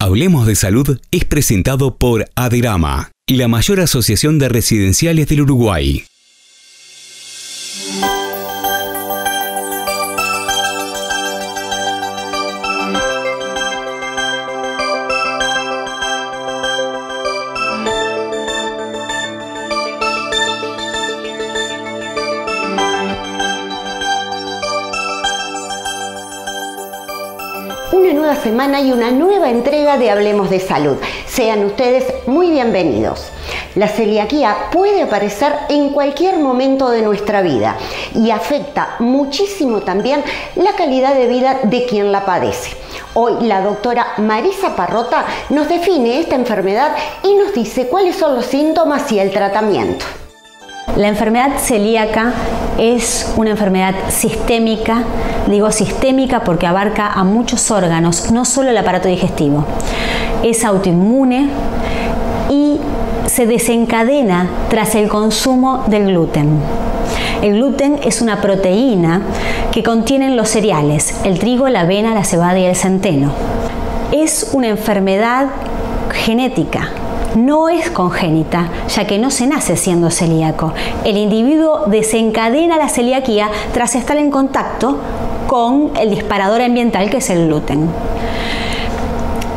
Hablemos de Salud es presentado por Aderama, la mayor asociación de residenciales del Uruguay. Semana hay una nueva entrega de Hablemos de Salud. Sean ustedes muy bienvenidos. La celiaquía puede aparecer en cualquier momento de nuestra vida y afecta muchísimo también la calidad de vida de quien la padece. Hoy la doctora Marisa Parrota nos define esta enfermedad y nos dice cuáles son los síntomas y el tratamiento. La enfermedad celíaca es una enfermedad sistémica, digo sistémica porque abarca a muchos órganos, no solo el aparato digestivo. Es autoinmune y se desencadena tras el consumo del gluten. El gluten es una proteína que contienen los cereales, el trigo, la avena, la cebada y el centeno. Es una enfermedad genética, no es congénita, ya que no se nace siendo celíaco. El individuo desencadena la celiaquía tras estar en contacto con el disparador ambiental que es el gluten.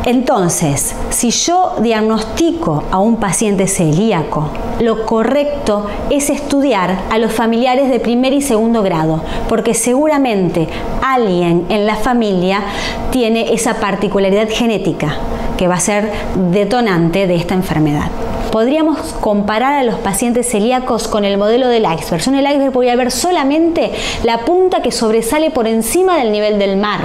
Entonces, si yo diagnostico a un paciente celíaco, lo correcto es estudiar a los familiares de primer y segundo grado, porque seguramente alguien en la familia tiene esa particularidad genética que va a ser detonante de esta enfermedad. Podríamos comparar a los pacientes celíacos con el modelo del iceberg. Yo en el iceberg voy a ver solamente la punta que sobresale por encima del nivel del mar.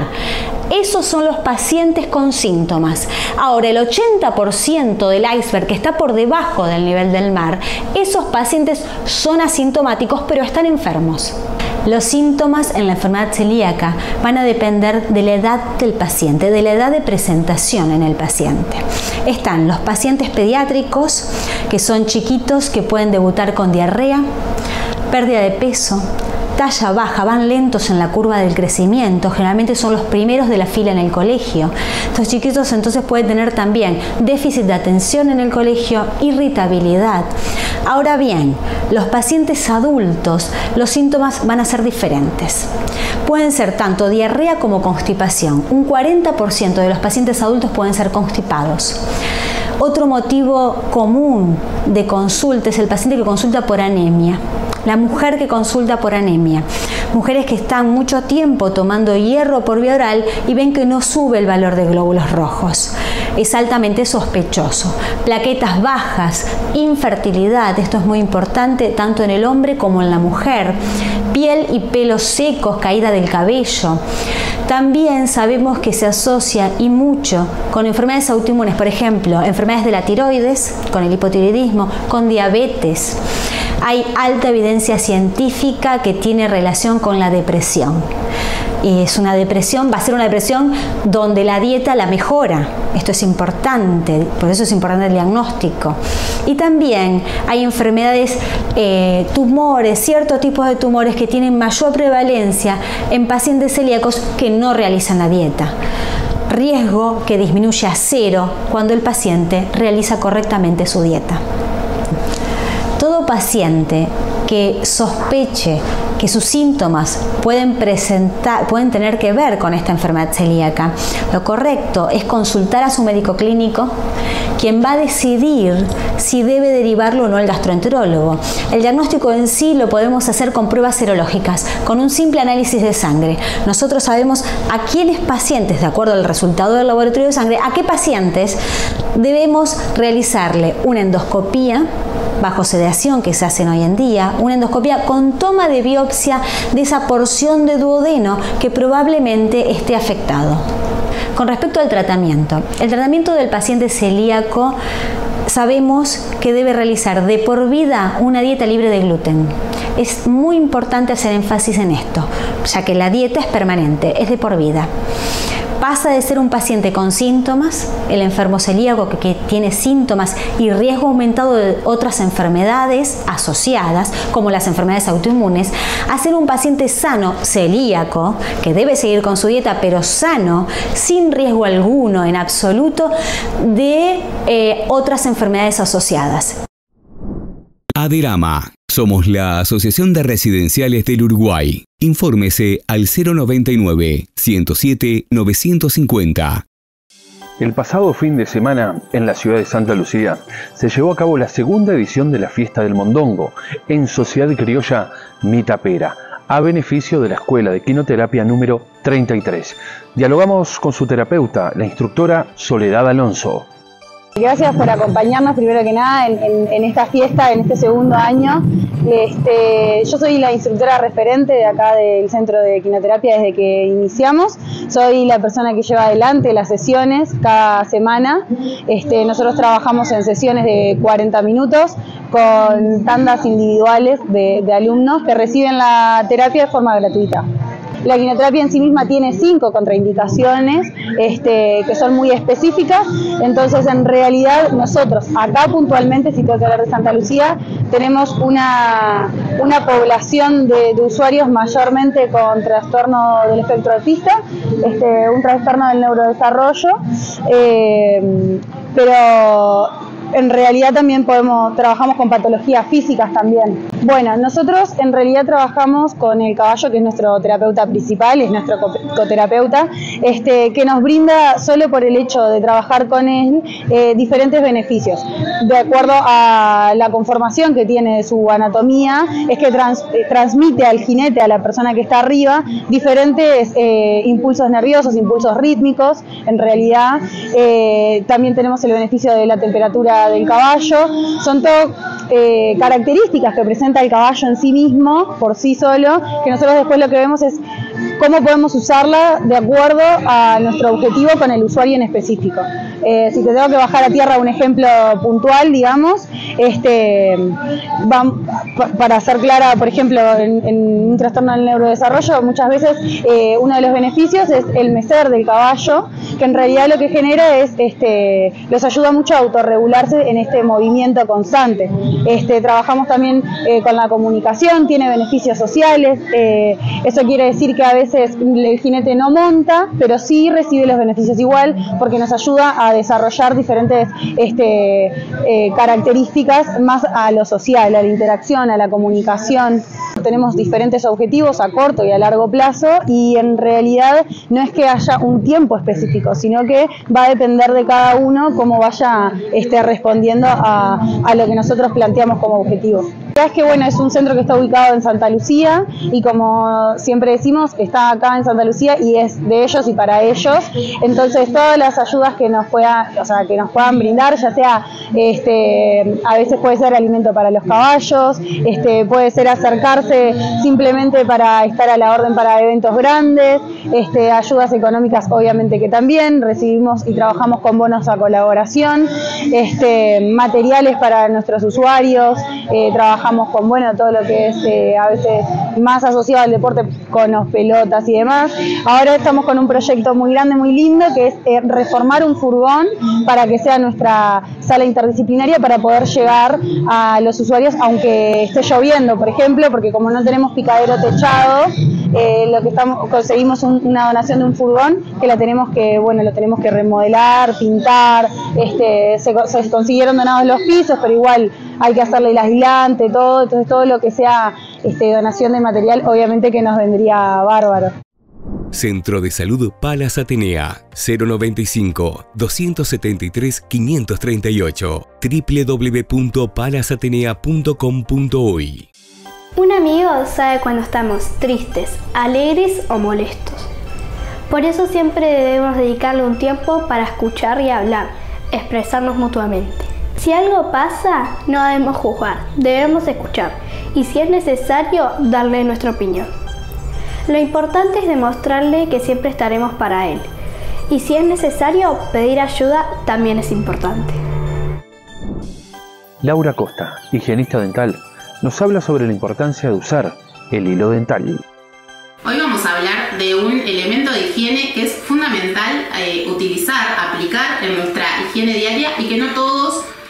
Esos son los pacientes con síntomas. Ahora, el 80% del iceberg que está por debajo del nivel del mar, esos pacientes son asintomáticos pero están enfermos. Los síntomas en la enfermedad celíaca van a depender de la edad del paciente, de la edad de presentación en el paciente. Están los pacientes pediátricos, que son chiquitos que pueden debutar con diarrea, pérdida de peso, talla baja, van lentos en la curva del crecimiento, generalmente son los primeros de la fila en el colegio. Estos chiquitos entonces pueden tener también déficit de atención en el colegio, irritabilidad. Ahora bien, los pacientes adultos, los síntomas van a ser diferentes. Pueden ser tanto diarrea como constipación. Un 40% de los pacientes adultos pueden ser constipados. Otro motivo común de consulta es el paciente que consulta por anemia la mujer que consulta por anemia. Mujeres que están mucho tiempo tomando hierro por vía oral y ven que no sube el valor de glóbulos rojos. Es altamente sospechoso. Plaquetas bajas, infertilidad, esto es muy importante tanto en el hombre como en la mujer. Piel y pelos secos, caída del cabello. También sabemos que se asocia y mucho con enfermedades autoinmunes, por ejemplo, enfermedades de la tiroides, con el hipotiroidismo, con diabetes hay alta evidencia científica que tiene relación con la depresión. Es una depresión, va a ser una depresión donde la dieta la mejora. Esto es importante, por eso es importante el diagnóstico. Y también hay enfermedades, eh, tumores, ciertos tipos de tumores que tienen mayor prevalencia en pacientes celíacos que no realizan la dieta riesgo que disminuye a cero cuando el paciente realiza correctamente su dieta paciente que sospeche que sus síntomas pueden, presentar, pueden tener que ver con esta enfermedad celíaca, lo correcto es consultar a su médico clínico, quien va a decidir si debe derivarlo o no al gastroenterólogo. El diagnóstico en sí lo podemos hacer con pruebas serológicas, con un simple análisis de sangre. Nosotros sabemos a quiénes pacientes, de acuerdo al resultado del laboratorio de sangre, a qué pacientes debemos realizarle una endoscopía bajo sedación que se hacen hoy en día, una endoscopia con toma de biopsia de esa porción de duodeno que probablemente esté afectado. Con respecto al tratamiento, el tratamiento del paciente celíaco sabemos que debe realizar de por vida una dieta libre de gluten. Es muy importante hacer énfasis en esto, ya que la dieta es permanente, es de por vida. Pasa de ser un paciente con síntomas, el enfermo celíaco que, tiene síntomas y riesgo aumentado de otras enfermedades asociadas, como las enfermedades autoinmunes, a ser un paciente sano celíaco, que debe seguir con su dieta, pero sano, sin riesgo alguno en absoluto de eh, otras enfermedades asociadas. Aderama. Somos la Asociación de Residenciales del Uruguay. Infórmese al 099 107 950. El pasado fin de semana, en la ciudad de Santa Lucía, se llevó a cabo la segunda edición de la Fiesta del Mondongo, en Sociedad Criolla Mitapera, a beneficio de la Escuela de Quinoterapia número 33. Dialogamos con su terapeuta, la instructora Soledad Alonso. Gracias por acompañarnos primero que nada en, esta fiesta, en este segundo año. Este, yo soy la instructora referente de acá del Centro de Quinoterapia desde que iniciamos. Soy la persona que lleva adelante las sesiones cada semana. Este, nosotros trabajamos en sesiones de 40 minutos con tandas individuales de alumnos que reciben la terapia de forma gratuita. La quinoterapia en sí misma tiene cinco contraindicaciones este, que son muy específicas, entonces en realidad nosotros acá puntualmente, si tengo que hablar de Santa Lucía, tenemos una, población de, usuarios mayormente con trastorno del espectro autista, este, un trastorno del neurodesarrollo, eh, pero en realidad también podemos, trabajamos con patologías físicas también. Bueno, nosotros en realidad trabajamos con el caballo, que es nuestro terapeuta principal, es nuestro coterapeuta, este, que nos brinda solo por el hecho de trabajar con él eh, diferentes beneficios. De acuerdo a la conformación que tiene su anatomía, es que eh, transmite al jinete, a la persona que está arriba, diferentes eh, impulsos nerviosos, impulsos rítmicos. En realidad, también tenemos el beneficio de la temperatura del caballo, son todo eh, características que presenta el caballo en sí mismo, por sí solo, que nosotros después lo que vemos es cómo podemos usarla de acuerdo a nuestro objetivo con el usuario en específico. Eh, si te tengo que bajar a tierra un ejemplo puntual, digamos, este, para ser clara, por ejemplo, en, un trastorno del neurodesarrollo, muchas veces eh, uno de los beneficios es el mecer del caballo, que en realidad lo que genera es, este, los ayuda mucho a autorregularse en este movimiento constante. Este, trabajamos también eh, con la comunicación, tiene beneficios sociales, eso quiere decir que a veces el jinete no monta, pero sí recibe los beneficios igual, porque nos ayuda a desarrollar diferentes este, eh, características más a lo social, a la interacción, a la comunicación. Tenemos diferentes objetivos a corto y a largo plazo y en realidad no es que haya un tiempo específico, sino que va a depender de cada uno cómo vaya este, respondiendo a, a lo que nosotros planteamos como objetivo. Es que bueno, es un centro que está ubicado en Santa Lucía y como siempre decimos, está acá en Santa Lucía y es de ellos y para ellos. Entonces todas las ayudas que nos pueda, o sea, que nos puedan brindar, ya sea este, a veces puede ser alimento para los caballos, este, puede ser acercarse simplemente para estar a la orden para eventos grandes, este, ayudas económicas obviamente que también, recibimos y trabajamos con bonos a colaboración, este, materiales para nuestros usuarios, eh, trabajamos con bueno todo lo que es eh, a veces más asociado al deporte con los pelotas y demás. Ahora estamos con un proyecto muy grande, muy lindo, que es eh, reformar un furgón para que sea nuestra sala interdisciplinaria para poder llegar a los usuarios aunque esté lloviendo, por ejemplo, porque como no tenemos picadero techado, eh, lo que estamos conseguimos una donación de un furgón que la tenemos que bueno lo tenemos que remodelar pintar este se, consiguieron donados los pisos pero igual hay que hacerle el aislante todo entonces todo lo que sea este, donación de material obviamente que nos vendría bárbaro Centro de Salud Palas Atenea 095 273 538 www.palasatenea.com.uy Un amigo sabe cuando estamos tristes, alegres o molestos. Por eso siempre debemos dedicarle un tiempo para escuchar y hablar, expresarnos mutuamente. Si algo pasa, no debemos juzgar, debemos escuchar y si es necesario, darle nuestra opinión. Lo importante es demostrarle que siempre estaremos para él. Y si es necesario, pedir ayuda también es importante. Laura Costa, higienista dental, nos habla sobre la importancia de usar el hilo dental. Hoy vamos a hablar de un elemento de higiene que es fundamental eh, utilizar, aplicar en nuestra higiene diaria y que no todos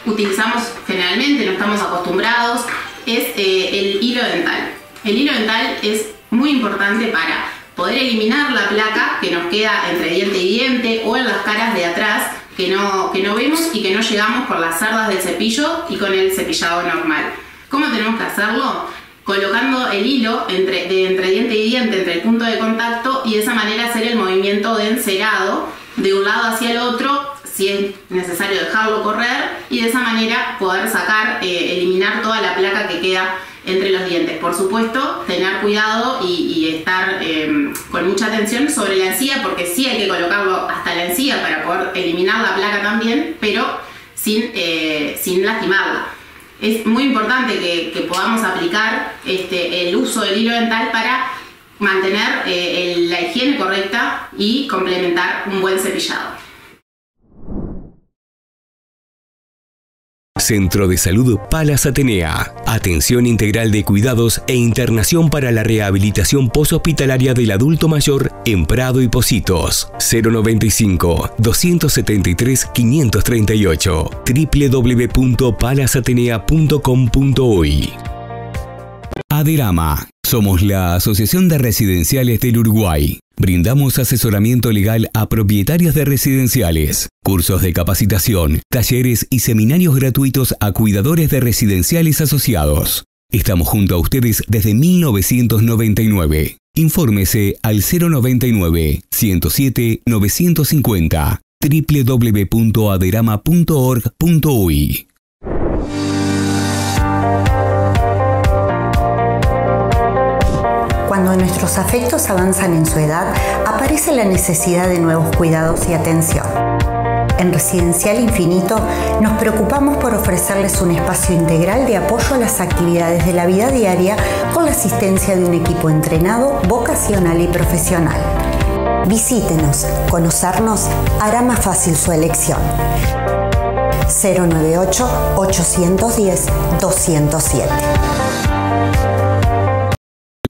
utilizamos generalmente, no estamos acostumbrados, es eh, el hilo dental. El hilo dental es muy importante para poder eliminar la placa que nos queda entre diente y diente o en las caras de atrás que no, que no vemos y que no llegamos por las cerdas del cepillo y con el cepillado normal. ¿Cómo tenemos que hacerlo? Colocando el hilo entre, de entre diente y diente, entre el punto de contacto y de esa manera hacer el movimiento de encerado de un lado hacia el otro si es necesario dejarlo correr y de esa manera poder sacar, eh, eliminar toda la placa que queda entre los dientes. Por supuesto, tener cuidado y, estar em, con mucha atención sobre la encía, porque sí hay que colocarlo hasta la encía para poder eliminar la placa también, pero sin, eh, sin lastimarla. Es muy importante que, podamos aplicar este, el uso del hilo dental para mantener eh, la higiene correcta y complementar un buen cepillado. Centro de Salud Palas Atenea. Atención integral de cuidados e internación para la rehabilitación poshospitalaria del adulto mayor en Prado y Positos. 095 273 538 www.palasatenea.com.uy Aderama. Somos la Asociación de Residenciales del Uruguay. Brindamos asesoramiento legal a propietarios de residenciales, cursos de capacitación, talleres y seminarios gratuitos a cuidadores de residenciales asociados. Estamos junto a ustedes desde 1999. Infórmese al 099 107 950 www.aderama.org.uy. Cuando nuestros afectos avanzan en su edad, aparece la necesidad de nuevos cuidados y atención. En Residencial Infinito nos preocupamos por ofrecerles un espacio integral de apoyo a las actividades de la vida diaria con la asistencia de un equipo entrenado, vocacional y profesional. Visítenos, conocernos hará más fácil su elección. 098 810 207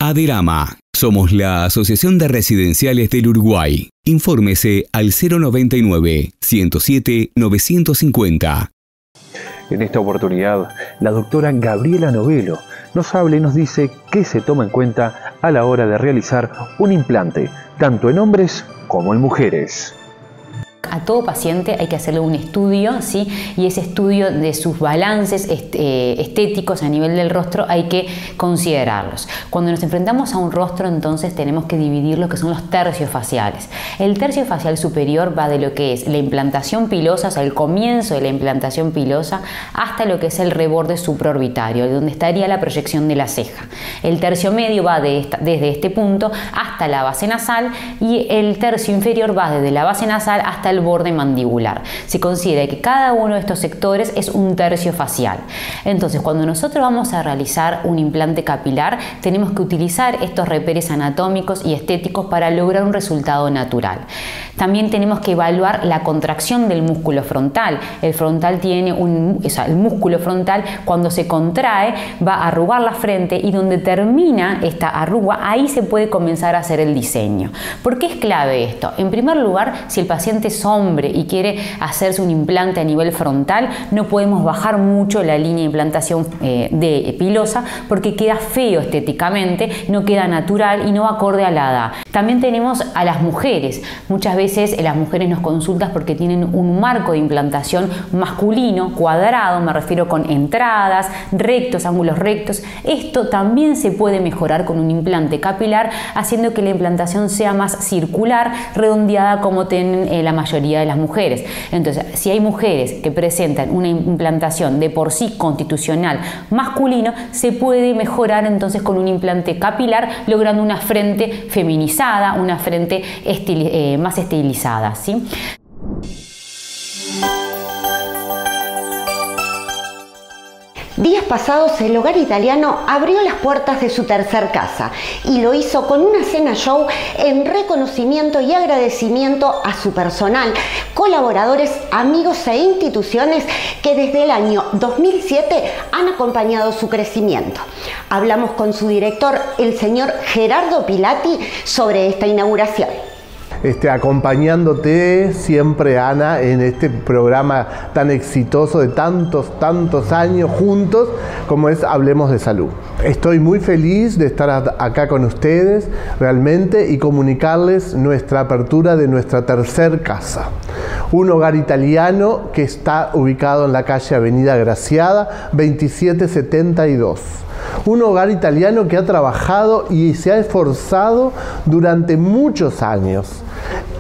Aderama. Somos la Asociación de Residenciales del Uruguay. Infórmese al 099 107 950. En esta oportunidad, la doctora Gabriela Novelo nos habla y nos dice qué se toma en cuenta a la hora de realizar un implante, tanto en hombres como en mujeres a todo paciente hay que hacerle un estudio, ¿sí? Y ese estudio de sus balances eh, estéticos a nivel del rostro hay que considerarlos. Cuando nos enfrentamos a un rostro, entonces tenemos que dividir lo que son los tercios faciales. El tercio facial superior va de lo que es la implantación pilosa, o sea, el comienzo de la implantación pilosa, hasta lo que es el reborde supraorbitario, donde estaría la proyección de la ceja. El tercio medio va desde este punto hasta la base nasal y el tercio inferior va desde la base nasal hasta el borde mandibular. Se considera que cada uno de estos sectores es un tercio facial. Entonces, cuando nosotros vamos a realizar un implante capilar, tenemos que utilizar estos reperes anatómicos y estéticos para lograr un resultado natural. También tenemos que evaluar la contracción del músculo frontal. El frontal tiene un, el músculo frontal cuando se contrae va a arrugar la frente y donde termina esta arruga, ahí se puede comenzar a hacer el diseño. ¿Por qué es clave esto? En primer lugar, si el paciente es hombre y quiere hacerse un implante a nivel frontal, no podemos bajar mucho la línea de implantación eh, de pilosa porque queda feo estéticamente, no queda natural y no acorde a la edad. También tenemos a las mujeres. Muchas veces veces las mujeres nos consultan porque tienen un marco de implantación masculino, cuadrado, me refiero con entradas, rectos, ángulos rectos. Esto también se puede mejorar con un implante capilar, haciendo que la implantación sea más circular, redondeada como tienen eh, la mayoría de las mujeres. Entonces, si hay mujeres que presentan una implantación de por sí constitucional masculino, se puede mejorar entonces con un implante capilar, logrando una frente feminizada, una frente eh, más estilizada Días pasados el hogar italiano abrió las puertas de su tercer casa y lo hizo con una cena show en reconocimiento y agradecimiento a su personal, colaboradores, amigos e instituciones que desde el año 2007 han acompañado su crecimiento. Hablamos con su director, el señor Gerardo Pilati, sobre esta inauguración este, acompañándote siempre, Ana, en este programa tan exitoso de tantos, tantos años juntos como es Hablemos de Salud. Estoy muy feliz de estar acá con ustedes realmente y comunicarles nuestra apertura de nuestra tercer casa. Un hogar italiano que está ubicado en la calle Avenida Graciada 2772 un hogar italiano que ha trabajado y se ha esforzado durante muchos años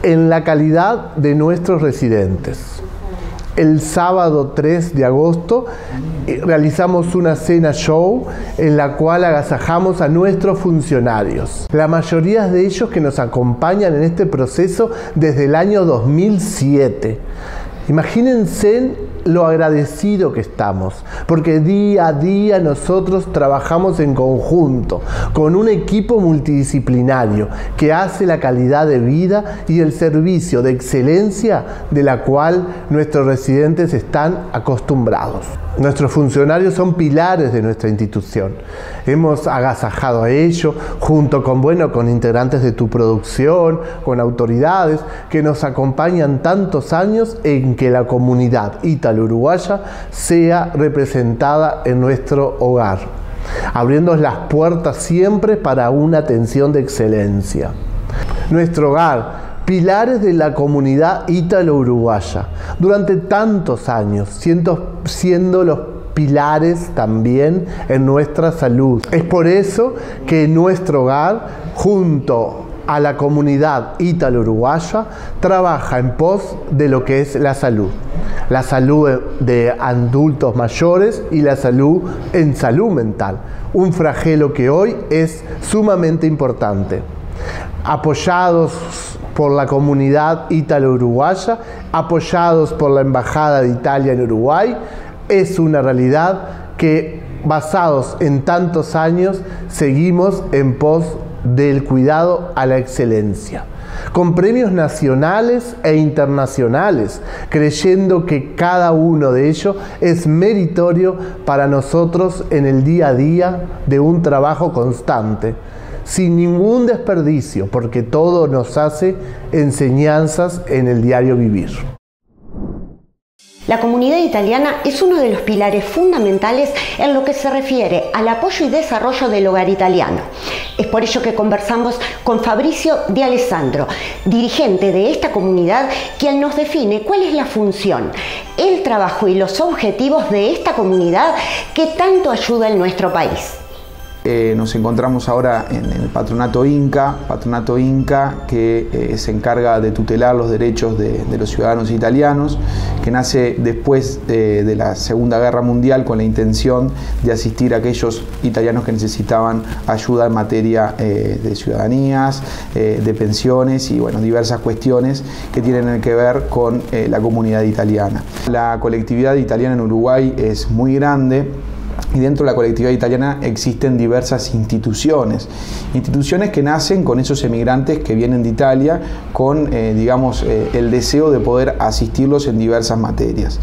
en la calidad de nuestros residentes. El sábado 3 de agosto eh, realizamos una cena show en la cual agasajamos a nuestros funcionarios. La mayoría de ellos que nos acompañan en este proceso desde el año 2007. Imagínense lo agradecido que estamos, porque día a día nosotros trabajamos en conjunto, con un equipo multidisciplinario que hace la calidad de vida y el servicio de excelencia de la cual nuestros residentes están acostumbrados. Nuestros funcionarios son pilares de nuestra institución. Hemos agasajado a ellos junto con, bueno, con integrantes de tu producción, con autoridades que nos acompañan tantos años en que la comunidad ítalo-uruguaya sea representada en nuestro hogar, abriendo las puertas siempre para una atención de excelencia. Nuestro hogar pilares de la comunidad ítalo-uruguaya durante tantos años, siendo, los pilares también en nuestra salud. Es por eso que nuestro hogar, junto a la comunidad ítalo-uruguaya, trabaja en pos de lo que es la salud. La salud de adultos mayores y la salud en salud mental. Un flagelo que hoy es sumamente importante. Apoyados por la comunidad ítalo-uruguaya, apoyados por la Embajada de Italia en Uruguay, es una realidad que basados en tantos años seguimos en pos del cuidado a la excelencia, con premios nacionales e internacionales, creyendo que cada uno de ellos es meritorio para nosotros en el día a día de un trabajo constante sin ningún desperdicio, porque todo nos hace enseñanzas en el diario vivir. La comunidad italiana es uno de los pilares fundamentales en lo que se refiere al apoyo y desarrollo del hogar italiano. Es por ello que conversamos con Fabricio Di Alessandro, dirigente de esta comunidad, quien nos define cuál es la función, el trabajo y los objetivos de esta comunidad que tanto ayuda en nuestro país. Eh, nos encontramos ahora en, el patronato Inca, patronato Inca que eh, se encarga de tutelar los derechos de, los ciudadanos italianos, que nace después de, la Segunda Guerra Mundial con la intención de asistir a aquellos italianos que necesitaban ayuda en materia eh, de ciudadanías, de pensiones y bueno, diversas cuestiones que tienen que ver con la comunidad italiana. La colectividad italiana en Uruguay es muy grande y dentro de la colectividad italiana existen diversas instituciones, instituciones que nacen con esos emigrantes que vienen de Italia con, eh, digamos, eh, el deseo de poder asistirlos en diversas materias.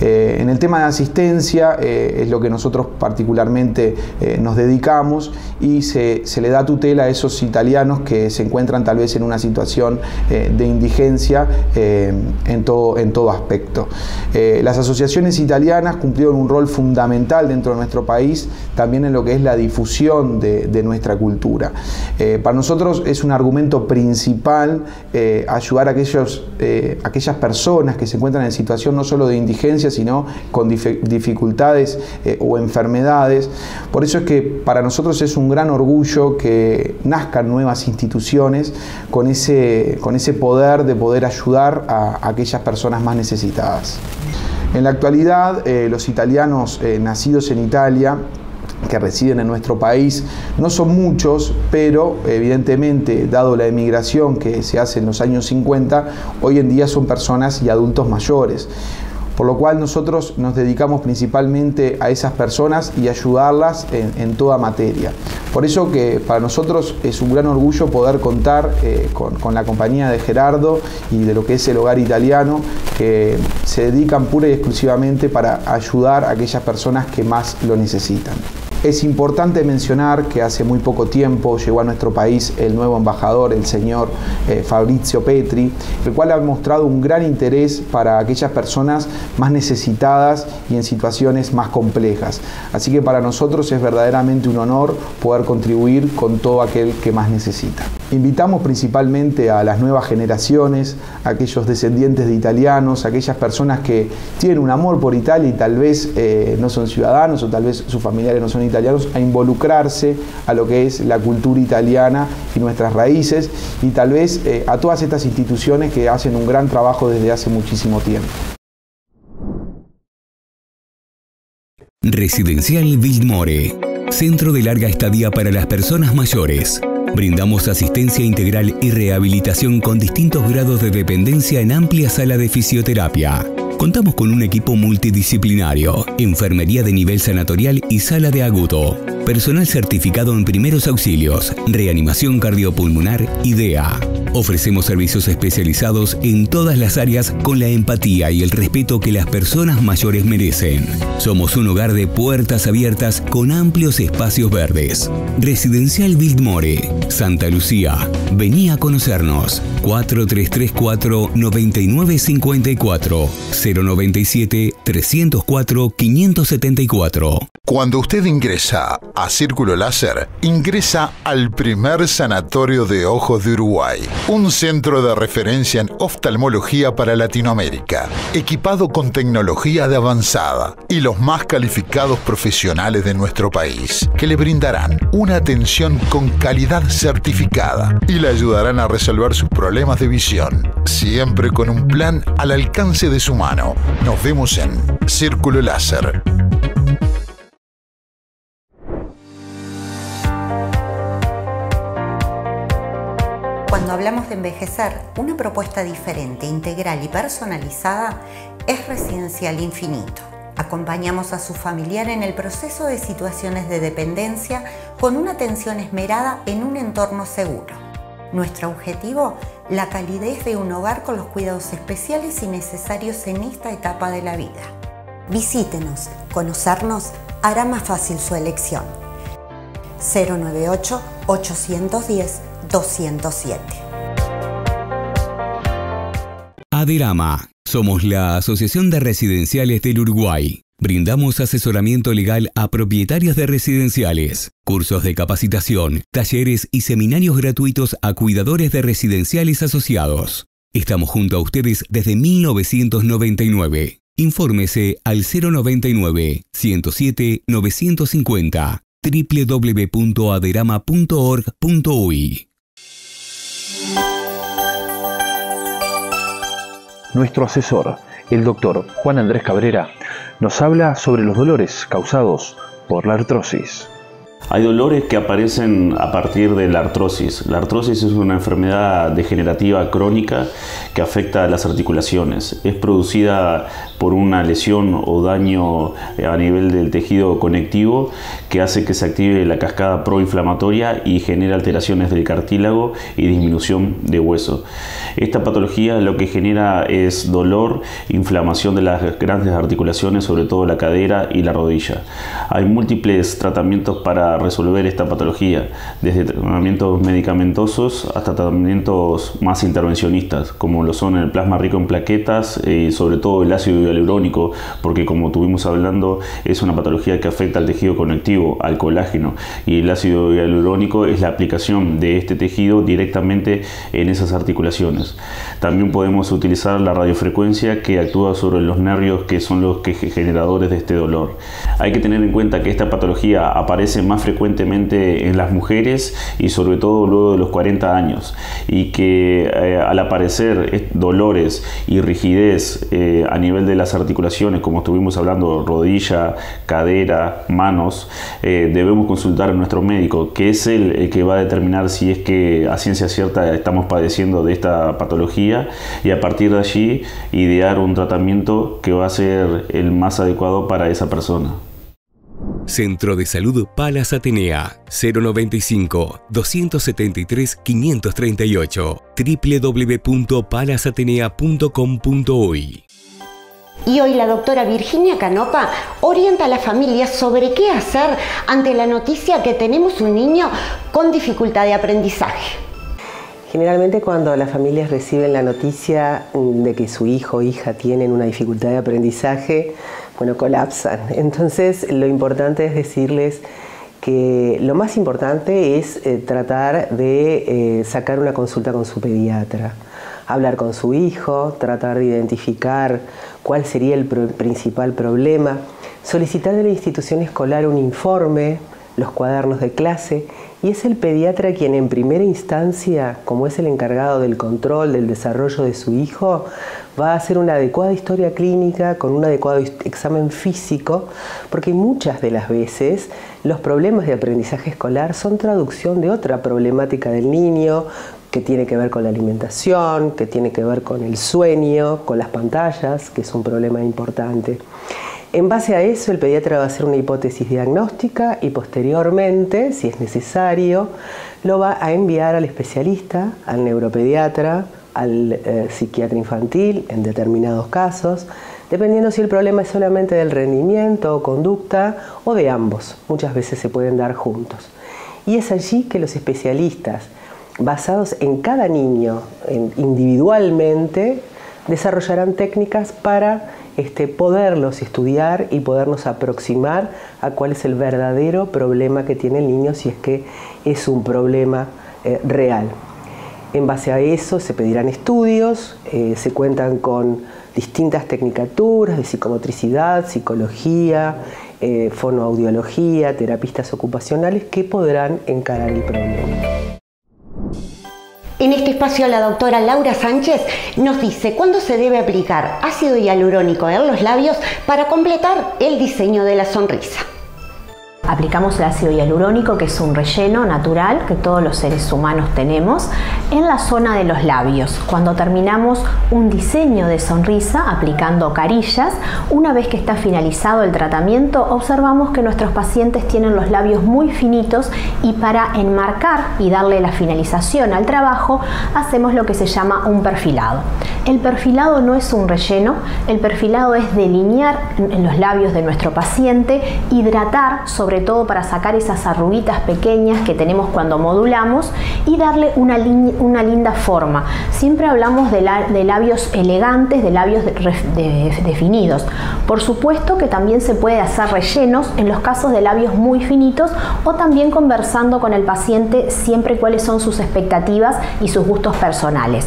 Eh, en el tema de asistencia es lo que nosotros particularmente nos dedicamos y se, le da tutela a esos italianos que se encuentran tal vez en una situación de indigencia en, todo, en todo aspecto. las asociaciones italianas cumplieron un rol fundamental dentro nuestro país, también en lo que es la difusión de, nuestra cultura. Eh, para nosotros es un argumento principal eh, ayudar a aquellos, eh, aquellas personas que se encuentran en situación no solo de indigencia, sino con dificultades o enfermedades. Por eso es que para nosotros es un gran orgullo que nazcan nuevas instituciones con ese, con ese poder de poder ayudar a aquellas personas más necesitadas. En la actualidad, eh, los italianos eh, nacidos en Italia que residen en nuestro país no son muchos, pero evidentemente, dado la emigración que se hace en los años 50, hoy en día son personas y adultos mayores. Por lo cual nosotros nos dedicamos principalmente a esas personas y ayudarlas en, toda materia. Por eso que para nosotros es un gran orgullo poder contar eh, con, con, la compañía de Gerardo y de lo que es el hogar italiano, que se dedican pura y exclusivamente para ayudar a aquellas personas que más lo necesitan. Es importante mencionar que hace muy poco tiempo llegó a nuestro país el nuevo embajador, el señor eh, Fabrizio Petri, el cual ha mostrado un gran interés para aquellas personas más necesitadas y en situaciones más complejas. Así que para nosotros es verdaderamente un honor poder contribuir con todo aquel que más necesita. Invitamos principalmente a las nuevas generaciones, a aquellos descendientes de italianos, aquellas personas que tienen un amor por Italia y tal vez eh, no son ciudadanos o tal vez sus familiares no son italianos italianos a involucrarse a lo que es la cultura italiana y nuestras raíces y tal vez eh, a todas estas instituciones que hacen un gran trabajo desde hace muchísimo tiempo. Residencial Vilmore, centro de larga estadía para las personas mayores. Brindamos asistencia integral y rehabilitación con distintos grados de dependencia en amplia sala de fisioterapia Contamos con un equipo multidisciplinario, enfermería de nivel sanatorial y sala de agudo, personal certificado en primeros auxilios, reanimación cardiopulmonar y DEA. Ofrecemos servicios especializados en todas las áreas con la empatía y el respeto que las personas mayores merecen. Somos un hogar de puertas abiertas con amplios espacios verdes. Residencial Bildmore, Santa Lucía. Vení a conocernos. 4334 9954 097 304 574. Cuando usted ingresa a Círculo Láser, ingresa al primer sanatorio de ojos de Uruguay un centro de referencia en oftalmología para Latinoamérica, equipado con tecnología de avanzada y los más calificados profesionales de nuestro país, que le brindarán una atención con calidad certificada y le ayudarán a resolver sus problemas de visión, siempre con un plan al alcance de su mano. Nos vemos en Círculo Láser. Hablamos de envejecer, una propuesta diferente, integral y personalizada es Residencial Infinito. Acompañamos a su familiar en el proceso de situaciones de dependencia con una atención esmerada en un entorno seguro. Nuestro objetivo, la calidez de un hogar con los cuidados especiales y necesarios en esta etapa de la vida. Visítenos, conocernos hará más fácil su elección. 098 810 207. Aderama. Somos la Asociación de Residenciales del Uruguay. Brindamos asesoramiento legal a propietarios de residenciales, cursos de capacitación, talleres y seminarios gratuitos a cuidadores de residenciales asociados. Estamos junto a ustedes desde 1999. Infórmese al 099 107 950 www.aderama.org.uy. Nuestro asesor, el doctor Juan Andrés Cabrera, nos habla sobre los dolores causados por la artrosis. Hay dolores que aparecen a partir de la artrosis. La artrosis es una enfermedad degenerativa crónica que afecta a las articulaciones. Es producida por una lesión o daño a nivel del tejido conectivo que hace que se active la cascada proinflamatoria y genera alteraciones del cartílago y disminución de hueso. Esta patología lo que genera es dolor, inflamación de las grandes articulaciones, sobre todo la cadera y la rodilla. Hay múltiples tratamientos para resolver esta patología, desde tratamientos medicamentosos hasta tratamientos más intervencionistas, como lo son el plasma rico en plaquetas y sobre todo el ácido hialurónico, porque como tuvimos hablando, es una patología que afecta al tejido conectivo, al colágeno, y el ácido hialurónico es la aplicación de este tejido directamente en esas articulaciones. También podemos utilizar la radiofrecuencia que actúa sobre los nervios que son los que generadores de este dolor. Hay que tener en cuenta que esta patología aparece más más frecuentemente en las mujeres y sobre todo luego de los 40 años y que eh, al aparecer dolores y rigidez eh, a nivel de las articulaciones, como estuvimos hablando, rodilla, cadera, manos, eh, debemos consultar a nuestro médico, que es el, el que va a determinar si es que a ciencia cierta estamos padeciendo de esta patología y a partir de allí idear un tratamiento que va a ser el más adecuado para esa persona. Centro de Salud Palas Atenea 095 273 538 www.palasatenea.com.uy y hoy la doctora Virginia Canopa orienta a las familias sobre qué hacer ante la noticia que tenemos un niño con dificultad de aprendizaje. Generalmente cuando las familias reciben la noticia de que su hijo o hija tienen una dificultad de aprendizaje, bueno, colapsan. Entonces lo importante es decirles que lo más importante es eh, tratar de eh, sacar una consulta con su pediatra, hablar con su hijo, tratar de identificar cuál sería el principal problema, solicitar de la institución escolar un informe, los cuadernos de clase, y es el pediatra quien en primera instancia, como es el encargado del control del desarrollo de su hijo, va a hacer una adecuada historia clínica con un adecuado examen físico, porque muchas de las veces los problemas de aprendizaje escolar son traducción de otra problemática del niño, que tiene que ver con la alimentación, que tiene que ver con el sueño, con las pantallas, que es un problema importante. En base a eso, el pediatra va a hacer una hipótesis diagnóstica y posteriormente, si es necesario, lo va a enviar al especialista, al neuropediatra, al eh, psiquiatra infantil en determinados casos, dependiendo si el problema es solamente del rendimiento o conducta o de ambos. Muchas veces se pueden dar juntos. Y es allí que los especialistas basados en cada niño individualmente, desarrollarán técnicas para este, poderlos estudiar y podernos aproximar a cuál es el verdadero problema que tiene el niño si es que es un problema eh, real. En base a eso se pedirán estudios, eh, se cuentan con distintas tecnicaturas de psicomotricidad, psicología, eh, fonoaudiología, terapistas ocupacionales que podrán encarar el problema. En este espacio la doctora Laura Sánchez nos dice cuándo se debe aplicar ácido hialurónico en los labios para completar el diseño de la sonrisa. Aplicamos el ácido hialurónico, que es un relleno natural que todos los seres humanos tenemos, en la zona de los labios. Cuando terminamos un diseño de sonrisa aplicando carillas, una vez que está finalizado el tratamiento, observamos que nuestros pacientes tienen los labios muy finitos y para enmarcar y darle la finalización al trabajo, hacemos lo que se llama un perfilado. El perfilado no es un relleno, el perfilado es delinear los labios de nuestro paciente, hidratar sobre sobre todo para sacar esas arruguitas pequeñas que tenemos cuando modulamos y darle una, una linda forma. Siempre hablamos de, labios elegantes, de labios definidos. Por supuesto que también se puede hacer rellenos en los casos de labios muy finitos o también conversando con el paciente siempre cuáles son sus expectativas y sus gustos personales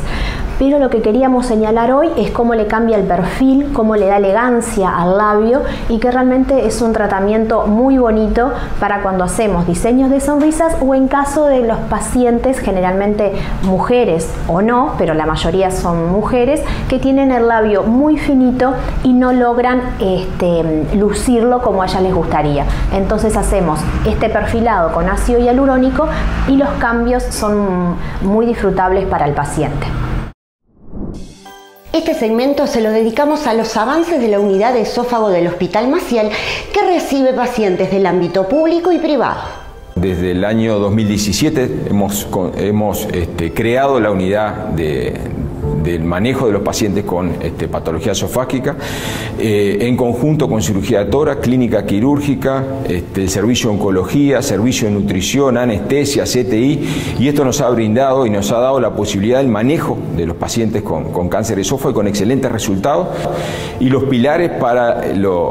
pero lo que queríamos señalar hoy es cómo le cambia el perfil, cómo le da elegancia al labio y que realmente es un tratamiento muy bonito para cuando hacemos diseños de sonrisas o en caso de los pacientes, generalmente mujeres o no, pero la mayoría son mujeres, que tienen el labio muy finito y no logran este, lucirlo como a ellas les gustaría. Entonces hacemos este perfilado con ácido hialurónico y los cambios son muy disfrutables para el paciente. Este segmento se lo dedicamos a los avances de la unidad de esófago del Hospital Maciel que recibe pacientes del ámbito público y privado. Desde el año 2017 hemos, este, creado la unidad de, del manejo de los pacientes con este, patología esofágica, eh, en conjunto con cirugía de tórax, clínica quirúrgica, este, servicio de oncología, servicio de nutrición, anestesia, CTI, y esto nos ha brindado y nos ha dado la posibilidad del manejo de los pacientes con, cáncer esófago con excelentes resultados. Y los pilares para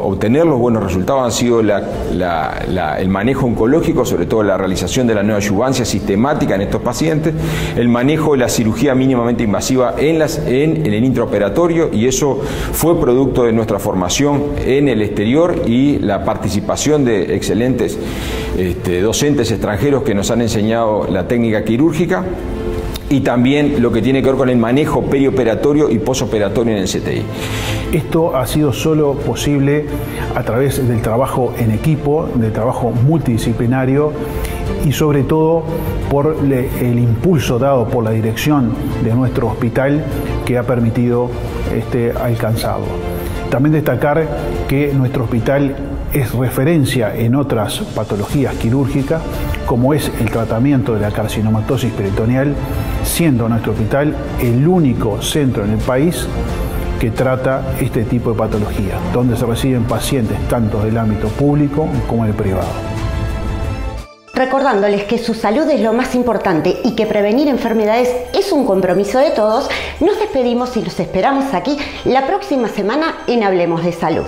obtener los buenos resultados han sido el manejo oncológico, sobre todo la realización de la neoadyuvancia sistemática en estos pacientes, el manejo de la cirugía mínimamente invasiva en la en, el intraoperatorio y eso fue producto de nuestra formación en el exterior y la participación de excelentes este, docentes extranjeros que nos han enseñado la técnica quirúrgica y también lo que tiene que ver con el manejo perioperatorio y posoperatorio en el CTI. Esto ha sido solo posible a través del trabajo en equipo, del trabajo multidisciplinario y sobre todo por el impulso dado por la dirección de nuestro hospital que ha permitido este alcanzado. También destacar que nuestro hospital es referencia en otras patologías quirúrgicas, como es el tratamiento de la carcinomatosis peritoneal, siendo nuestro hospital el único centro en el país que trata este tipo de patología, donde se reciben pacientes tanto del ámbito público como del privado. Recordándoles que su salud es lo más importante y que prevenir enfermedades es un compromiso de todos, nos despedimos y los esperamos aquí la próxima semana en Hablemos de Salud.